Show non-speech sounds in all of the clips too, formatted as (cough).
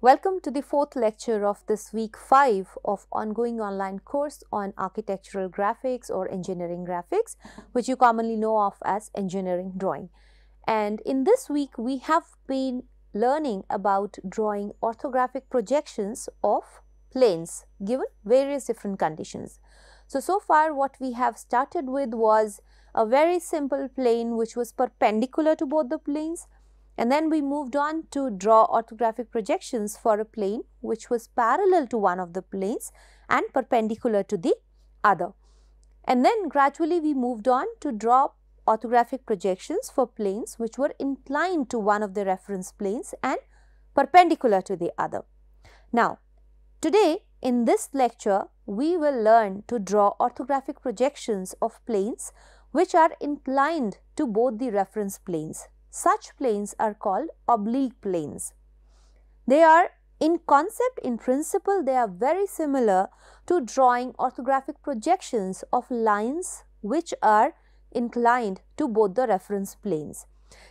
Welcome to the fourth lecture of this week 5 of ongoing online course on architectural graphics or engineering graphics which you commonly know of as engineering drawing. And in this week we have been learning about drawing orthographic projections of planes given various different conditions. So, so far what we have started with was a very simple plane which was perpendicular to both the planes and then we moved on to draw orthographic projections for a plane which was parallel to one of the planes and perpendicular to the other. And then gradually we moved on to draw orthographic projections for planes which were inclined to one of the reference planes and perpendicular to the other. Now, today in this lecture we will learn to draw orthographic projections of planes which are inclined to both the reference planes such planes are called oblique planes. They are in concept, in principle, they are very similar to drawing orthographic projections of lines which are inclined to both the reference planes.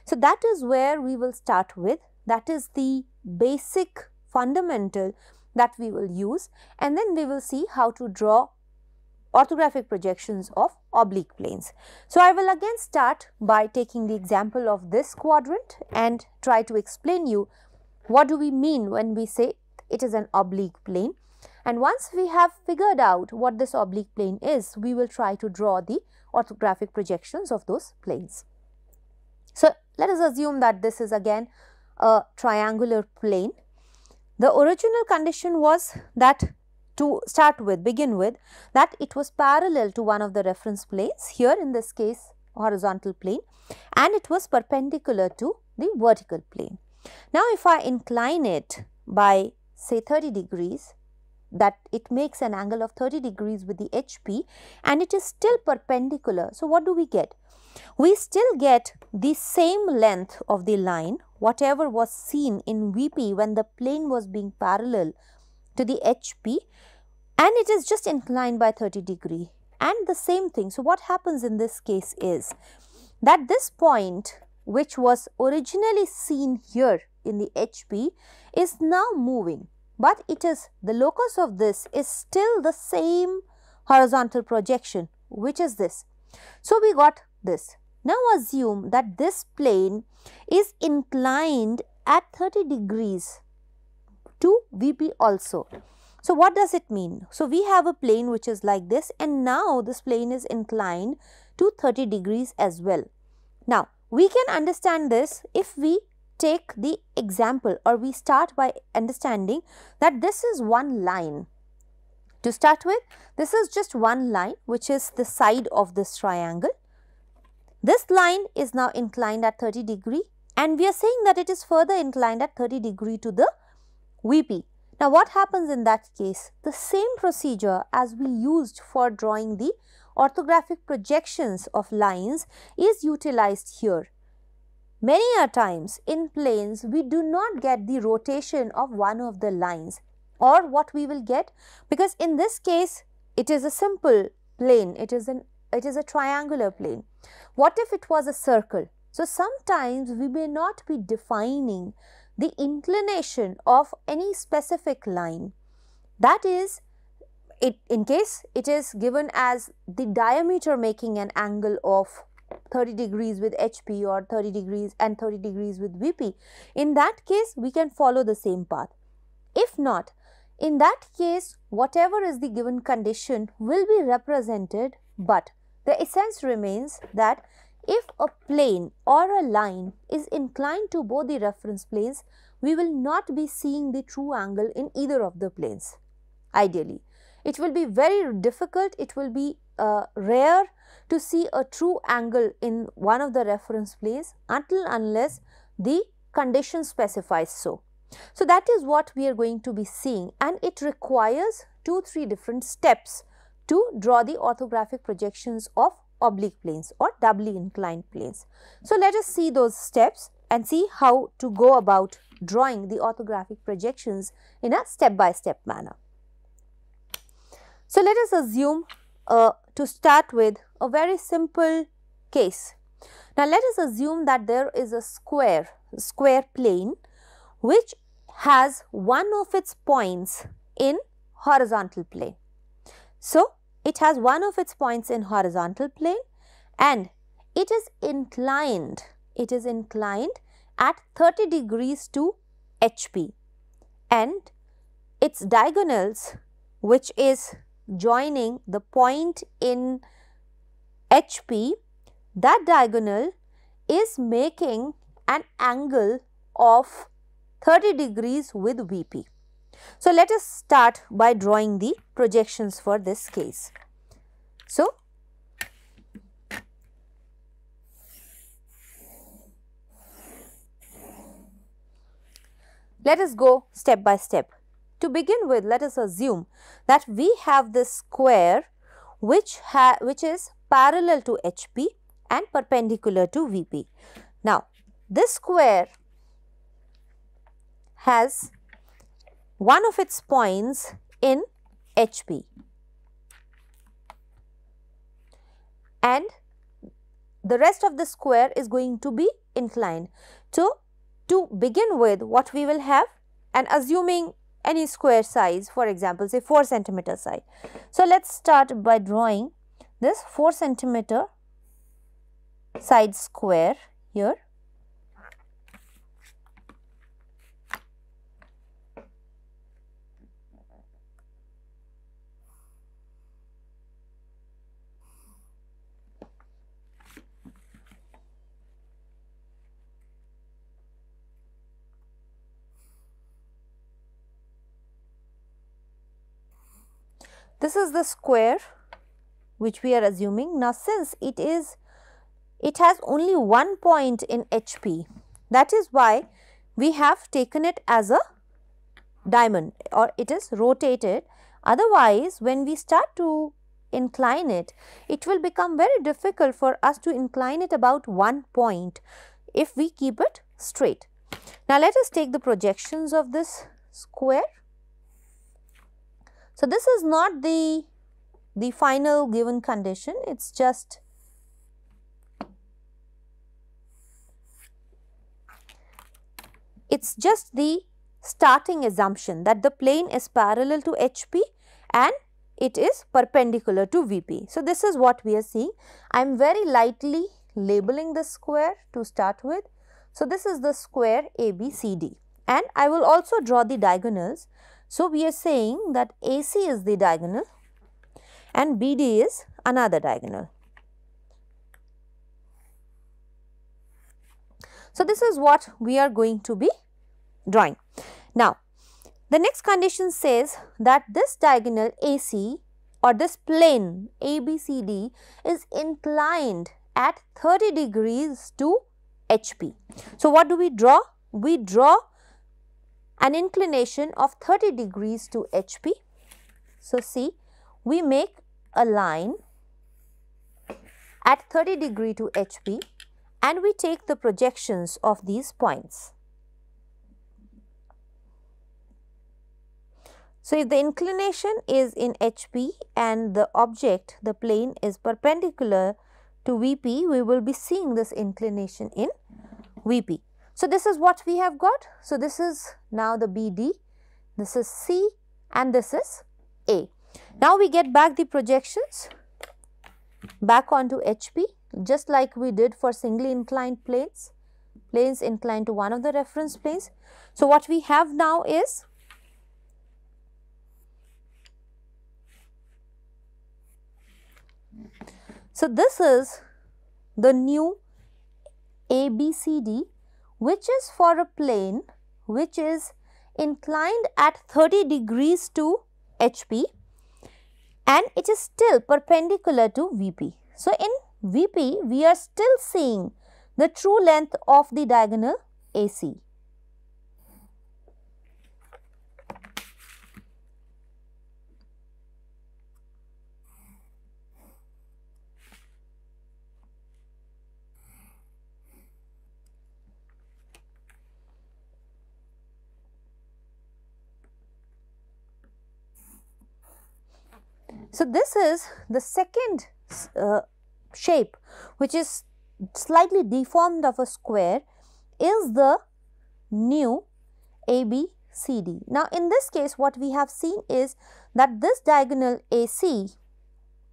So, that is where we will start with, that is the basic fundamental that we will use and then we will see how to draw orthographic projections of oblique planes. So, I will again start by taking the example of this quadrant and try to explain you what do we mean when we say it is an oblique plane. And once we have figured out what this oblique plane is, we will try to draw the orthographic projections of those planes. So, let us assume that this is again a triangular plane. The original condition was that to start with, begin with that it was parallel to one of the reference planes here in this case horizontal plane and it was perpendicular to the vertical plane. Now, if I incline it by say 30 degrees that it makes an angle of 30 degrees with the HP and it is still perpendicular. So, what do we get? We still get the same length of the line whatever was seen in VP when the plane was being parallel to the HP and it is just inclined by 30 degree and the same thing. So, what happens in this case is that this point which was originally seen here in the HP is now moving, but it is the locus of this is still the same horizontal projection which is this. So, we got this. Now, assume that this plane is inclined at 30 degrees to VP also. So, what does it mean? So, we have a plane which is like this and now this plane is inclined to 30 degrees as well. Now, we can understand this if we take the example or we start by understanding that this is one line. To start with, this is just one line which is the side of this triangle. This line is now inclined at 30 degree and we are saying that it is further inclined at 30 degree to the VP. Now, what happens in that case? The same procedure as we used for drawing the orthographic projections of lines is utilized here. Many a times in planes, we do not get the rotation of one of the lines or what we will get because in this case, it is a simple plane, it is, an, it is a triangular plane. What if it was a circle? So, sometimes we may not be defining the inclination of any specific line. That is, it, in case it is given as the diameter making an angle of 30 degrees with HP or 30 degrees and 30 degrees with VP. In that case, we can follow the same path. If not, in that case, whatever is the given condition will be represented, but the essence remains that if a plane or a line is inclined to both the reference planes, we will not be seeing the true angle in either of the planes ideally. It will be very difficult, it will be uh, rare to see a true angle in one of the reference planes until unless the condition specifies so. So, that is what we are going to be seeing and it requires two, three different steps to draw the orthographic projections of oblique planes or doubly inclined planes. So, let us see those steps and see how to go about drawing the orthographic projections in a step by step manner. So, let us assume uh, to start with a very simple case. Now, let us assume that there is a square, square plane which has one of its points in horizontal plane. So, it has one of its points in horizontal plane and it is inclined, it is inclined at 30 degrees to HP and its diagonals which is joining the point in HP, that diagonal is making an angle of 30 degrees with VP. So, let us start by drawing the projections for this case. So, let us go step by step. To begin with, let us assume that we have this square which, which is parallel to HP and perpendicular to VP. Now, this square has one of its points in HP and the rest of the square is going to be inclined. So, to begin with what we will have and assuming any square size for example say 4 centimeter side. So, let us start by drawing this 4 centimeter side square here This is the square which we are assuming. Now, since it is it has only one point in HP that is why we have taken it as a diamond or it is rotated. Otherwise, when we start to incline it, it will become very difficult for us to incline it about one point if we keep it straight. Now, let us take the projections of this square so, this is not the, the final given condition, it is just it is just the starting assumption that the plane is parallel to HP and it is perpendicular to VP. So, this is what we are seeing. I am very lightly labeling the square to start with. So, this is the square ABCD and I will also draw the diagonals. So, we are saying that AC is the diagonal and BD is another diagonal. So, this is what we are going to be drawing. Now, the next condition says that this diagonal AC or this plane ABCD is inclined at 30 degrees to HP. So, what do we draw? We draw an inclination of 30 degrees to HP. So, see we make a line at 30 degree to HP and we take the projections of these points. So, if the inclination is in HP and the object the plane is perpendicular to VP, we will be seeing this inclination in VP. So, this is what we have got. So, this is now the BD, this is C and this is A. Now, we get back the projections back onto HP just like we did for singly inclined planes, planes inclined to one of the reference planes. So, what we have now is So, this is the new ABCD which is for a plane which is inclined at 30 degrees to HP and it is still perpendicular to VP. So, in VP we are still seeing the true length of the diagonal AC. So, this is the second uh, shape which is slightly deformed of a square is the new ABCD. Now, in this case what we have seen is that this diagonal AC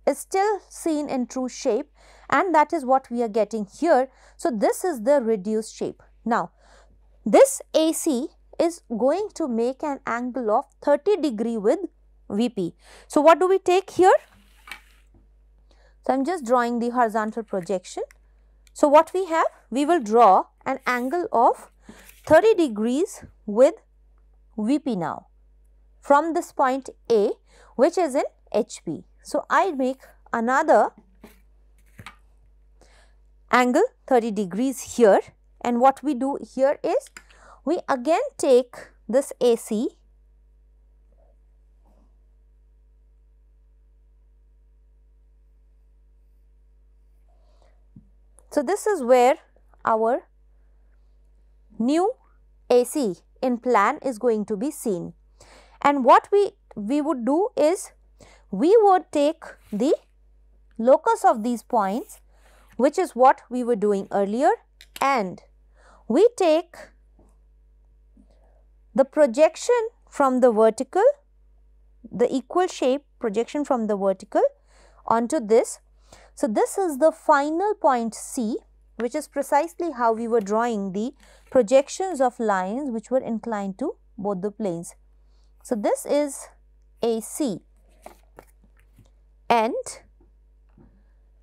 is still seen in true shape and that is what we are getting here. So, this is the reduced shape. Now, this AC is going to make an angle of 30 degree with VP. So, what do we take here? So, I am just drawing the horizontal projection. So, what we have? We will draw an angle of 30 degrees with VP now from this point A which is in HP. So, I make another angle 30 degrees here and what we do here is we again take this AC So, this is where our new AC in plan is going to be seen. And what we, we would do is we would take the locus of these points which is what we were doing earlier and we take the projection from the vertical, the equal shape projection from the vertical onto this so, this is the final point C which is precisely how we were drawing the projections of lines which were inclined to both the planes. So, this is AC and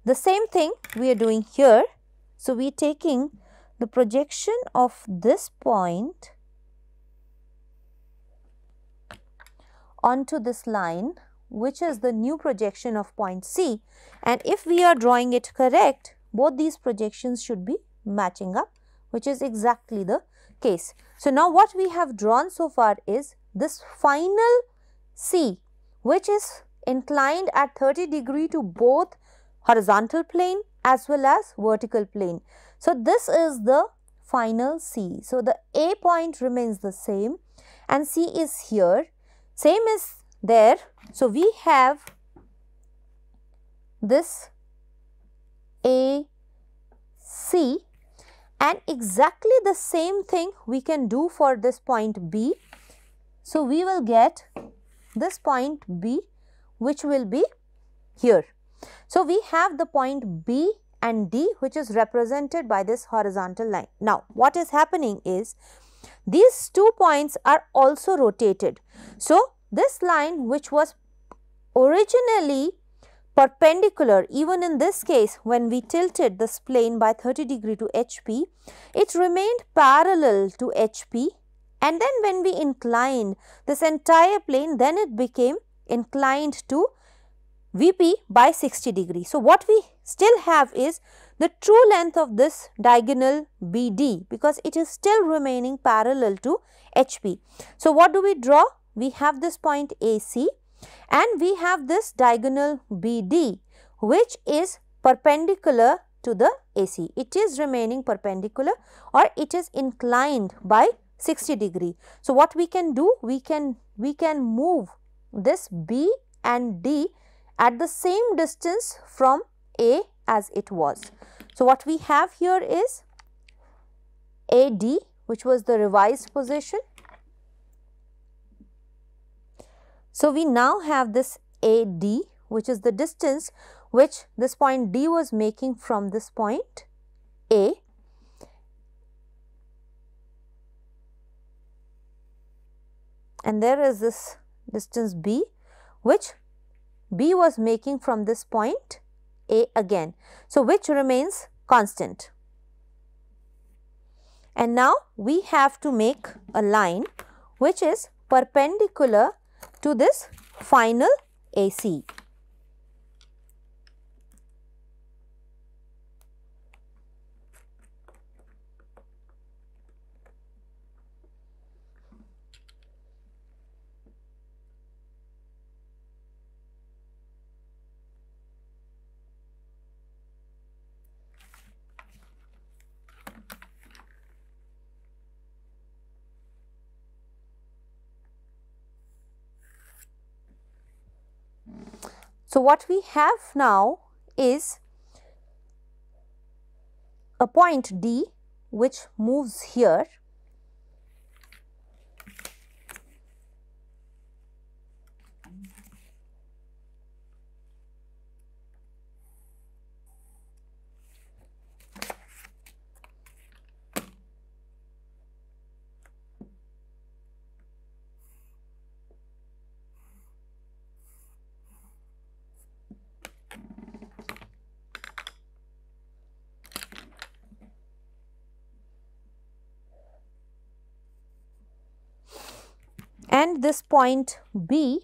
the same thing we are doing here. So, we are taking the projection of this point onto this line which is the new projection of point C and if we are drawing it correct both these projections should be matching up which is exactly the case. So, now what we have drawn so far is this final C which is inclined at 30 degree to both horizontal plane as well as vertical plane. So, this is the final C. So, the A point remains the same and C is here, same is there. So, we have this A C and exactly the same thing we can do for this point B. So, we will get this point B which will be here. So, we have the point B and D which is represented by this horizontal line. Now, what is happening is these two points are also rotated. So, this line which was originally perpendicular even in this case when we tilted this plane by 30 degree to HP, it remained parallel to HP and then when we inclined this entire plane then it became inclined to VP by 60 degree. So, what we still have is the true length of this diagonal BD because it is still remaining parallel to HP. So, what do we draw? We have this point AC and we have this diagonal BD which is perpendicular to the AC. It is remaining perpendicular or it is inclined by 60 degree. So, what we can do? We can, we can move this B and D at the same distance from A as it was. So, what we have here is AD which was the revised position So, we now have this AD which is the distance which this point D was making from this point A and there is this distance B which B was making from this point A again. So, which remains constant. And now, we have to make a line which is perpendicular to this final AC. So, what we have now is a point D which moves here and this point B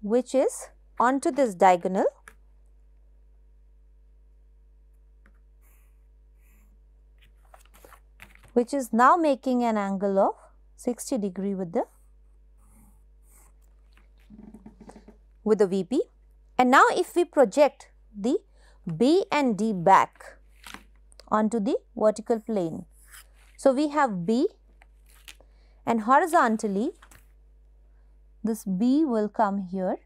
which is onto this diagonal which is now making an angle of 60 degree with the with the VP. And now if we project the B and D back onto the vertical plane. So, we have B and horizontally this B will come here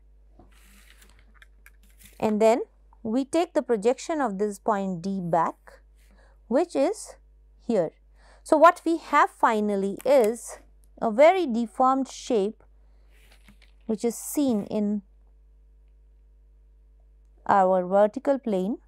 and then we take the projection of this point D back which is here. So, what we have finally is a very deformed shape which is seen in our vertical plane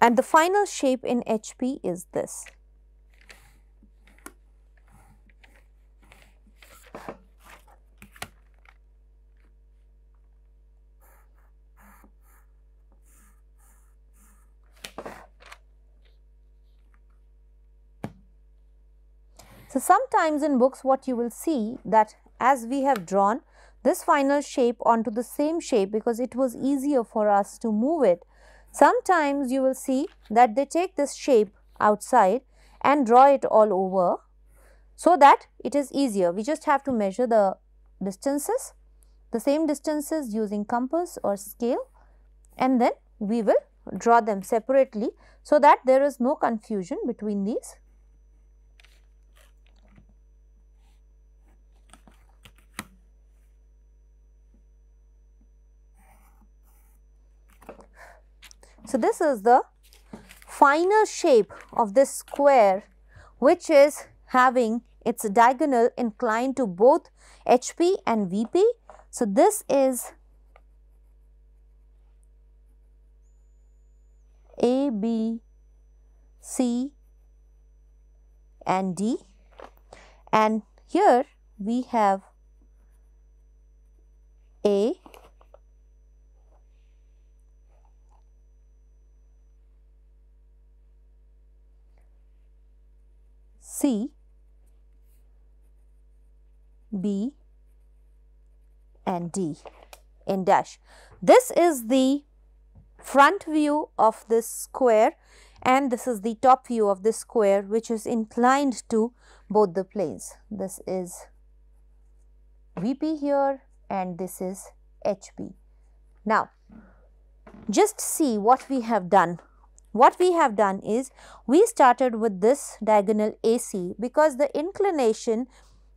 and the final shape in HP is this. So, sometimes in books what you will see that as we have drawn this final shape onto the same shape because it was easier for us to move it Sometimes you will see that they take this shape outside and draw it all over so that it is easier. We just have to measure the distances, the same distances using compass or scale and then we will draw them separately so that there is no confusion between these So, this is the final shape of this square which is having its diagonal inclined to both HP and VP. So, this is A, B, C and D and here we have A, C, B and D in dash. This is the front view of this square and this is the top view of this square which is inclined to both the planes. This is VP here and this is HP. Now, just see what we have done what we have done is we started with this diagonal AC because the inclination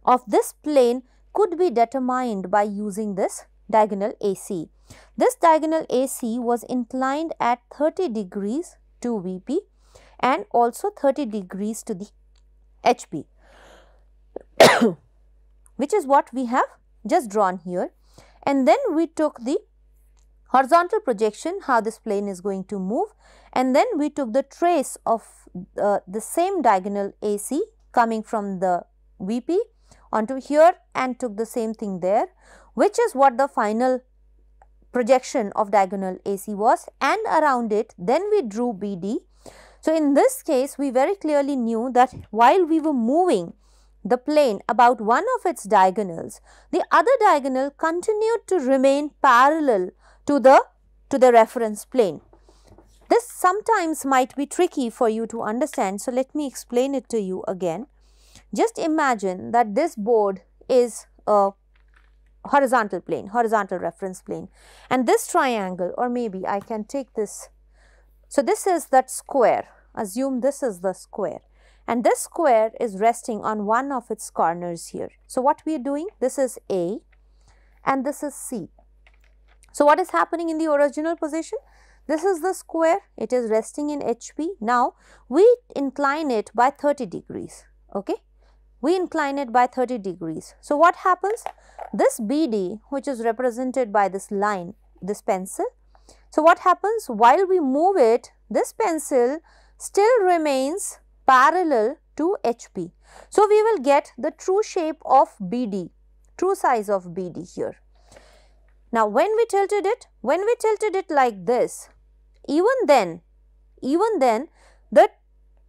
of this plane could be determined by using this diagonal AC. This diagonal AC was inclined at 30 degrees to VP and also 30 degrees to the HP (coughs) which is what we have just drawn here and then we took the horizontal projection how this plane is going to move and then we took the trace of uh, the same diagonal AC coming from the VP onto here and took the same thing there which is what the final projection of diagonal AC was and around it then we drew BD. So, in this case we very clearly knew that while we were moving the plane about one of its diagonals, the other diagonal continued to remain parallel to the to the reference plane. This sometimes might be tricky for you to understand. So, let me explain it to you again. Just imagine that this board is a horizontal plane, horizontal reference plane and this triangle or maybe I can take this. So, this is that square, assume this is the square and this square is resting on one of its corners here. So, what we are doing? This is A and this is C. So, what is happening in the original position? This is the square, it is resting in HP. Now, we incline it by 30 degrees, okay? We incline it by 30 degrees. So, what happens? This BD, which is represented by this line, this pencil. So, what happens? While we move it, this pencil still remains parallel to HP. So, we will get the true shape of BD, true size of BD here. Now, when we tilted it, when we tilted it like this, even then, even then the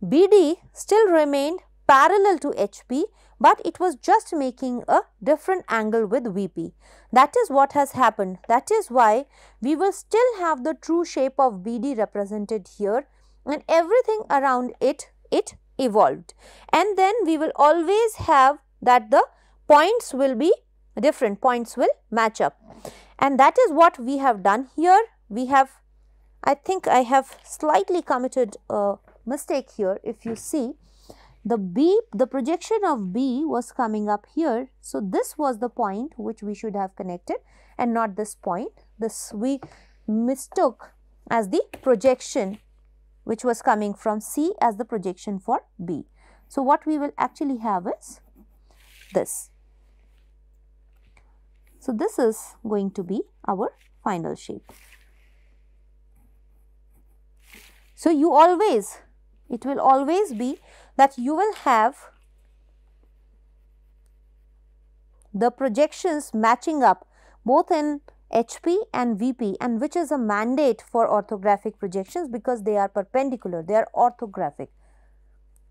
BD still remained parallel to HP, but it was just making a different angle with VP. That is what has happened. That is why we will still have the true shape of BD represented here and everything around it, it evolved. And then we will always have that the points will be different, points will match up. And that is what we have done here. We have I think I have slightly committed a mistake here if you see the B, the projection of B was coming up here. So, this was the point which we should have connected and not this point. This we mistook as the projection which was coming from C as the projection for B. So, what we will actually have is this. So, this is going to be our final shape. So, you always, it will always be that you will have the projections matching up both in HP and VP and which is a mandate for orthographic projections because they are perpendicular, they are orthographic.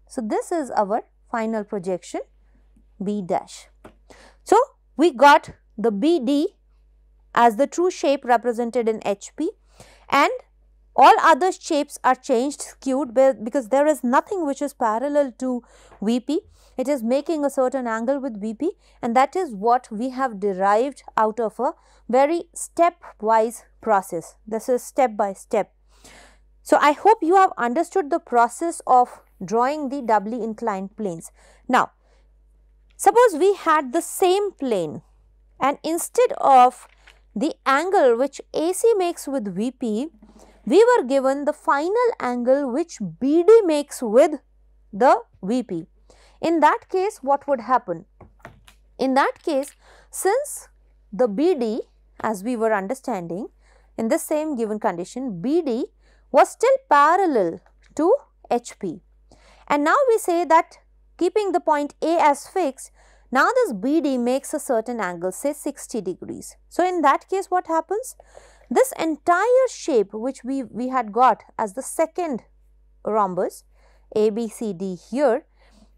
So, this is our final projection B dash. So, we got the BD as the true shape represented in HP and all other shapes are changed skewed because there is nothing which is parallel to VP. It is making a certain angle with VP and that is what we have derived out of a very stepwise process. This is step by step. So, I hope you have understood the process of drawing the doubly inclined planes. Now, suppose we had the same plane and instead of the angle which AC makes with VP, we were given the final angle which BD makes with the VP. In that case, what would happen? In that case, since the BD as we were understanding in the same given condition, BD was still parallel to HP. And now we say that keeping the point A as fixed, now this BD makes a certain angle say 60 degrees. So, in that case what happens? This entire shape which we, we had got as the second rhombus ABCD here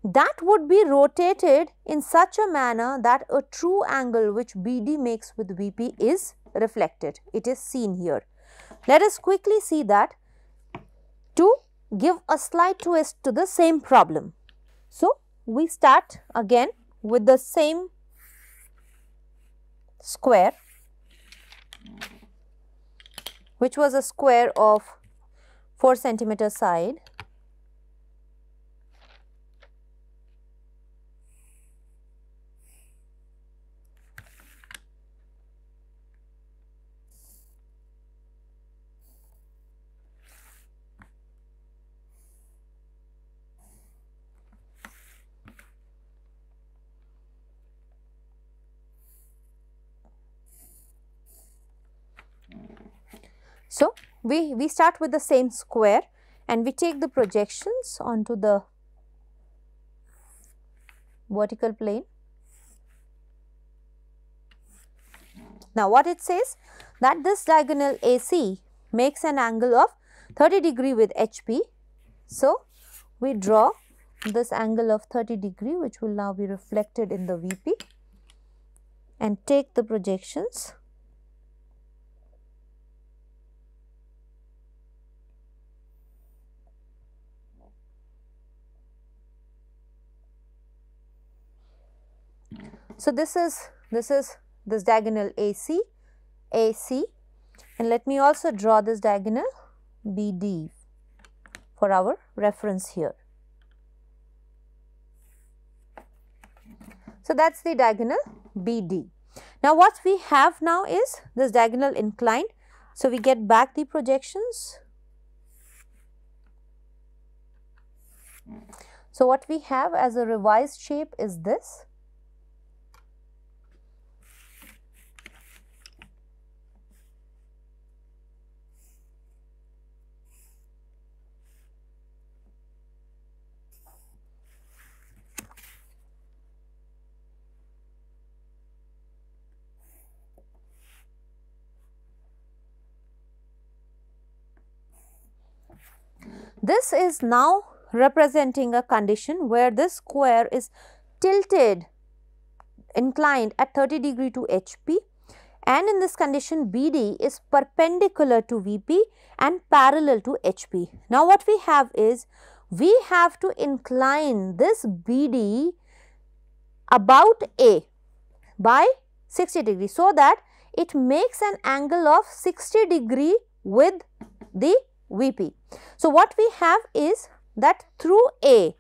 that would be rotated in such a manner that a true angle which BD makes with VP is reflected. It is seen here. Let us quickly see that to give a slight twist to the same problem. So, we start again with the same square which was a square of 4 centimeter side So, we, we start with the same square and we take the projections onto the vertical plane. Now, what it says that this diagonal AC makes an angle of 30 degree with HP. So, we draw this angle of 30 degree which will now be reflected in the VP and take the projections So, this is this is this diagonal AC, AC and let me also draw this diagonal BD for our reference here. So, that is the diagonal BD. Now, what we have now is this diagonal inclined. So, we get back the projections. So, what we have as a revised shape is this. This is now representing a condition where this square is tilted inclined at 30 degree to HP and in this condition BD is perpendicular to VP and parallel to HP. Now, what we have is we have to incline this BD about A by 60 degree so that it makes an angle of 60 degree with the VP. So, what we have is that through A,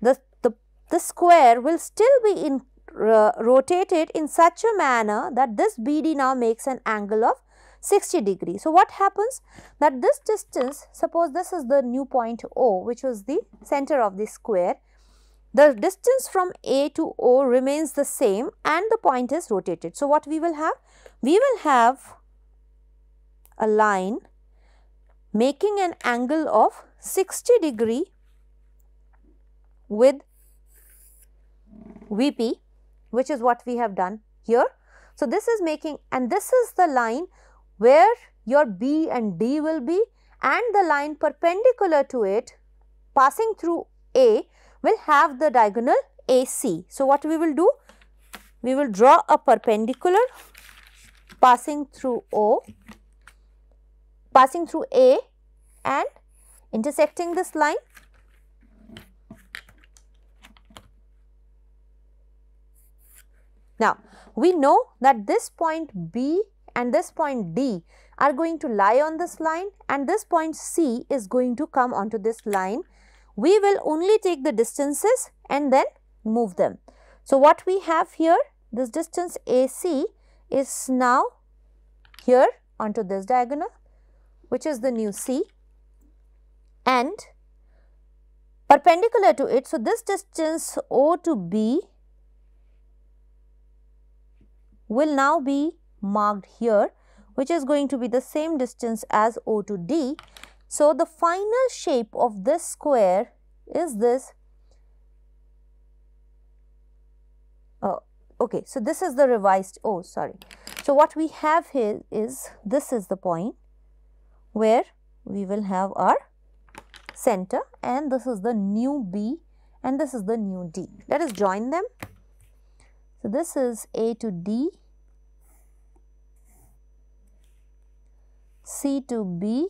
the, the, the square will still be in, uh, rotated in such a manner that this BD now makes an angle of 60 degree. So, what happens that this distance, suppose this is the new point O which was the center of the square, the distance from A to O remains the same and the point is rotated. So, what we will have? We will have a line making an angle of 60 degree with VP which is what we have done here. So, this is making and this is the line where your B and D will be and the line perpendicular to it passing through A will have the diagonal AC. So, what we will do? We will draw a perpendicular passing through O passing through A and intersecting this line. Now, we know that this point B and this point D are going to lie on this line and this point C is going to come onto this line. We will only take the distances and then move them. So, what we have here this distance AC is now here onto this diagonal which is the new C and perpendicular to it. So, this distance O to B will now be marked here which is going to be the same distance as O to D. So, the final shape of this square is this oh, okay. So, this is the revised oh sorry. So, what we have here is this is the point where we will have our center and this is the new B and this is the new D. Let us join them. So, this is A to D, C to B,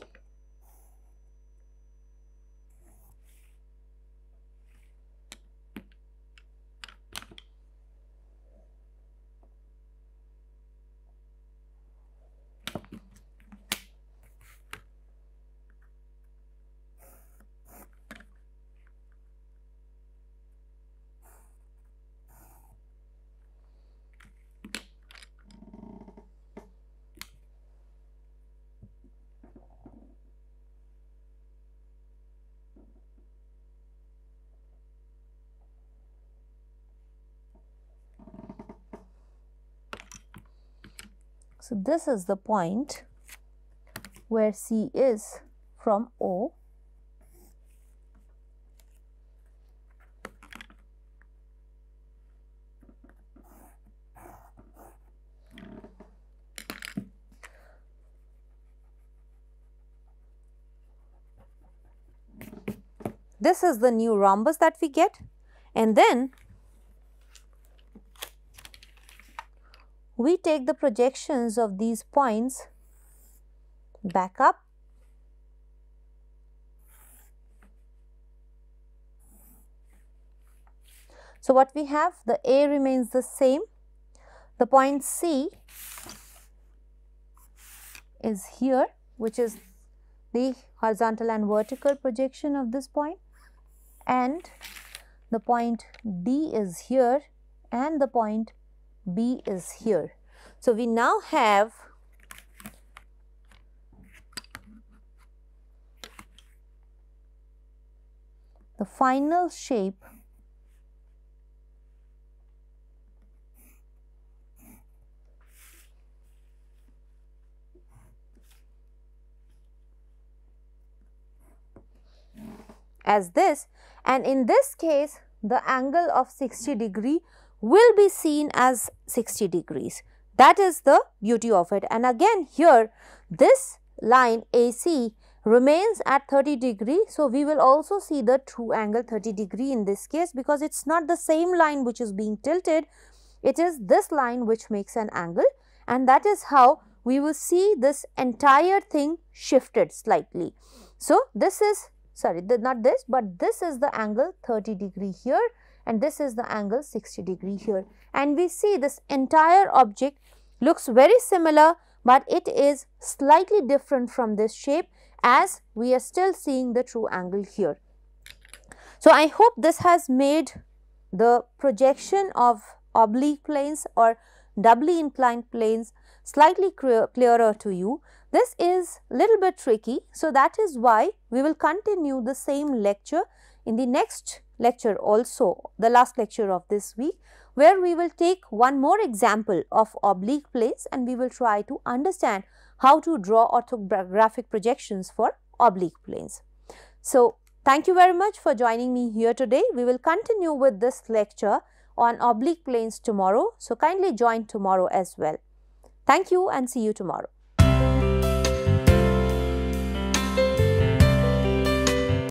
So, this is the point where C is from O. This is the new rhombus that we get. And then we take the projections of these points back up. So, what we have the A remains the same. The point C is here which is the horizontal and vertical projection of this point. And the point D is here and the point B is here. So, we now have the final shape as this and in this case the angle of 60 degree will be seen as 60 degrees. That is the beauty of it and again here this line AC remains at 30 degree. So, we will also see the true angle 30 degree in this case because it is not the same line which is being tilted, it is this line which makes an angle and that is how we will see this entire thing shifted slightly. So, this is sorry not this but this is the angle 30 degree here and this is the angle 60 degree here and we see this entire object looks very similar but it is slightly different from this shape as we are still seeing the true angle here. So, I hope this has made the projection of oblique planes or doubly inclined planes slightly clearer to you. This is a little bit tricky. So, that is why we will continue the same lecture in the next lecture also the last lecture of this week where we will take one more example of oblique planes and we will try to understand how to draw orthographic projections for oblique planes. So, thank you very much for joining me here today. We will continue with this lecture on oblique planes tomorrow. So, kindly join tomorrow as well. Thank you and see you tomorrow.